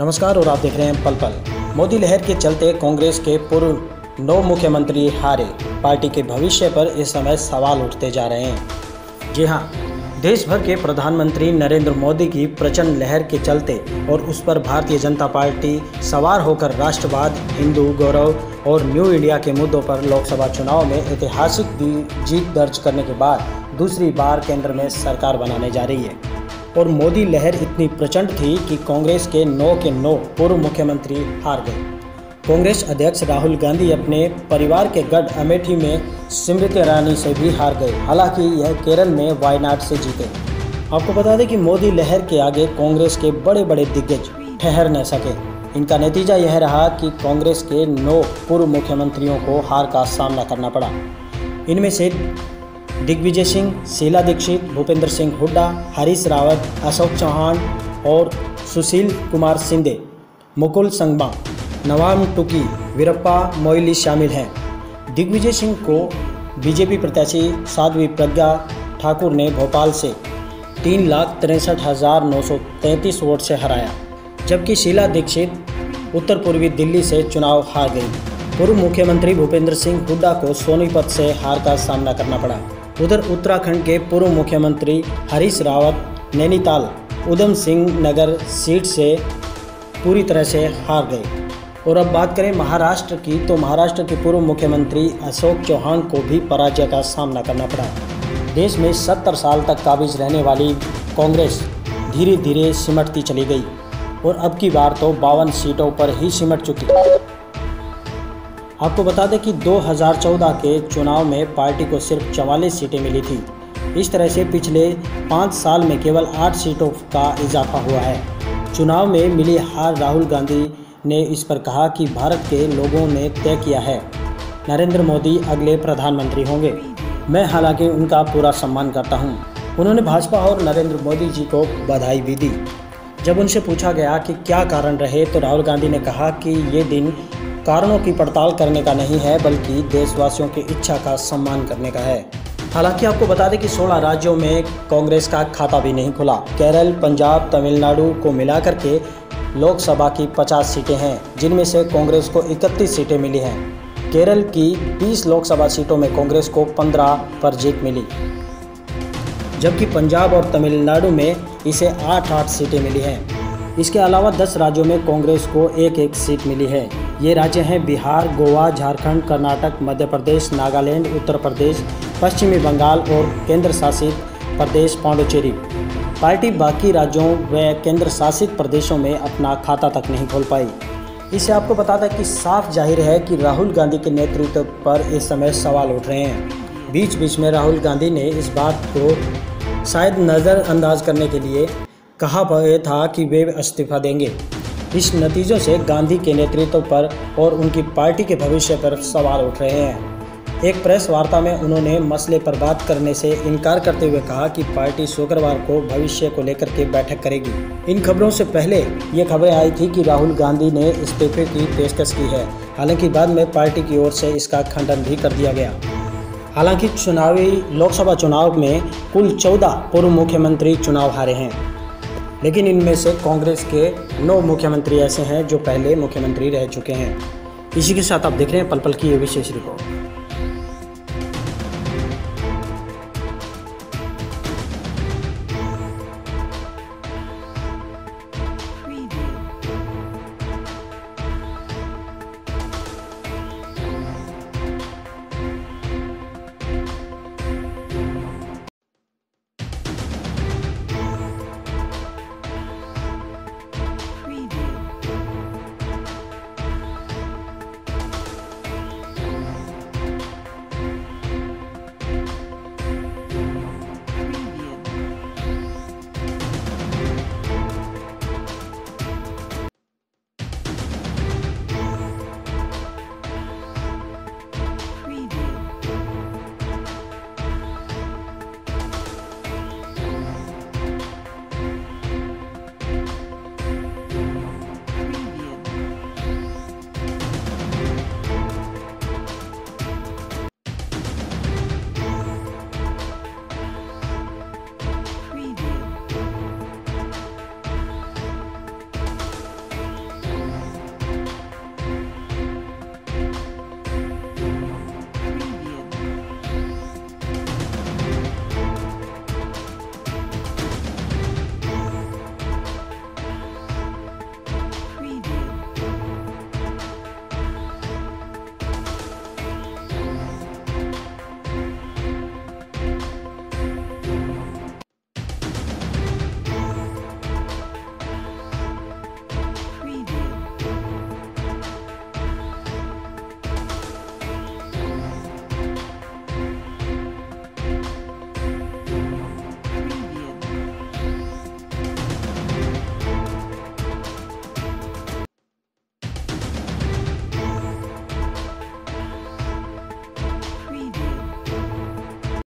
नमस्कार और आप देख रहे हैं पल पल। मोदी लहर के चलते कांग्रेस के पूर्व नौ मुख्यमंत्री हारे। पार्टी के भविष्य पर इस समय सवाल उठते जा रहे हैं। जी हाँ देश भर के प्रधानमंत्री नरेंद्र मोदी की प्रचंड लहर के चलते और उस पर भारतीय जनता पार्टी सवार होकर राष्ट्रवाद, हिंदू गौरव और न्यू इंडिया के मुद्दों पर लोकसभा चुनाव में ऐतिहासिक जीत दर्ज करने के बाद दूसरी बार केंद्र में सरकार बनाने जा रही है। और मोदी लहर इतनी प्रचंड थी कि कांग्रेस के नौ के नौ पूर्व मुख्यमंत्री हार गए। कांग्रेस अध्यक्ष राहुल गांधी अपने परिवार के गढ़ अमेठी में स्मृति ईरानी से भी हार गए। हालाँकि यह केरल में वायनाड से जीते। आपको बता दें कि मोदी लहर के आगे कांग्रेस के बड़े बड़े दिग्गज ठहर न सके। इनका नतीजा यह रहा कि कांग्रेस के नौ पूर्व मुख्यमंत्रियों को हार का सामना करना पड़ा। इनमें से दिग्विजय सिंह, शीला दीक्षित, भूपेंद्र सिंह हुड्डा, हरीश रावत, अशोक चौहान और सुशील कुमार सिंधे मुकुल संगमा नवाम टुकी, वीरप्पा मोइली शामिल हैं। दिग्विजय सिंह को बीजेपी प्रत्याशी साध्वी प्रज्ञा ठाकुर ने भोपाल से तीन लाख तिरसठ हज़ार नौ सौ तैंतीस वोट से हराया, जबकि शीला दीक्षित उत्तर पूर्वी दिल्ली से चुनाव हार गई। पूर्व मुख्यमंत्री भूपेंद्र सिंह हुड्डा को सोनीपत से हार का सामना करना पड़ा। उधर उत्तराखंड के पूर्व मुख्यमंत्री हरीश रावत, नैनीताल, उधम सिंह नगर सीट से पूरी तरह से हार गए। और अब बात करें महाराष्ट्र की तो महाराष्ट्र के पूर्व मुख्यमंत्री अशोक चौहान को भी पराजय का सामना करना पड़ा। देश में सत्तर साल तक काबिज रहने वाली कांग्रेस धीरे धीरे सिमटती चली गई। और अब की बार तो बावन सीटों पर ही सिमट चुकी। आपको बता दें कि 2014 के चुनाव में पार्टी को सिर्फ़ चवालीस सीटें मिली थी। इस तरह से पिछले पाँच साल में केवल आठ सीटों का इजाफा हुआ है। चुनाव में मिली हार राहुल गांधी ने इस पर कहा कि भारत के लोगों ने तय किया है, नरेंद्र मोदी अगले प्रधानमंत्री होंगे। मैं हालाँकि उनका पूरा सम्मान करता हूँ। उन्होंने भाजपा और नरेंद्र मोदी जी को बधाई भी दी। जब उनसे पूछा गया कि क्या कारण रहे तो राहुल गांधी ने कहा कि ये दिन कारणों की पड़ताल करने का नहीं है, बल्कि देशवासियों की इच्छा का सम्मान करने का है। हालाँकि आपको बता दें कि 16 राज्यों में कांग्रेस का खाता भी नहीं खुला। केरल, पंजाब, तमिलनाडु को मिलाकर के लोकसभा की 50 सीटें हैं, जिनमें से कांग्रेस को 31 सीटें मिली हैं। केरल की 20 लोकसभा सीटों में कांग्रेस को 15 पर जीत मिली, जबकि पंजाब और तमिलनाडु में इसे आठ आठ सीटें मिली हैं। इसके अलावा 10 राज्यों में कांग्रेस को एक एक सीट मिली है। ये राज्य हैं बिहार, गोवा, झारखंड, कर्नाटक, मध्य प्रदेश, नागालैंड, उत्तर प्रदेश, पश्चिमी बंगाल और केंद्र शासित प्रदेश पांडुचेरी। पार्टी बाकी राज्यों व केंद्र शासित प्रदेशों में अपना खाता तक नहीं खोल पाई। इससे आपको बता दें कि साफ़ ज़ाहिर है कि राहुल गांधी के नेतृत्व पर इस समय सवाल उठ रहे हैं। बीच बीच में राहुल गांधी ने इस बात को शायद नज़रअंदाज करने के लिए कहा था कि वे इस्तीफा देंगे। इस नतीजों से गांधी के नेतृत्व पर और उनकी पार्टी के भविष्य पर सवाल उठ रहे हैं। एक प्रेस वार्ता में उन्होंने मसले पर बात करने से इनकार करते हुए कहा कि पार्टी शुक्रवार को भविष्य को लेकर के बैठक करेगी। इन खबरों से पहले ये खबरें आई थी कि राहुल गांधी ने इस्तीफे की पेशकश की है। हालाँकि बाद में पार्टी की ओर से इसका खंडन भी कर दिया गया। हालाँकि चुनावी लोकसभा चुनाव में कुल चौदह पूर्व मुख्यमंत्री चुनाव हारे हैं। लेकिन इनमें से कांग्रेस के नौ मुख्यमंत्री ऐसे हैं जो पहले मुख्यमंत्री रह चुके हैं। इसी के साथ आप देख रहे हैं पल पल की ये विशेष रिपोर्ट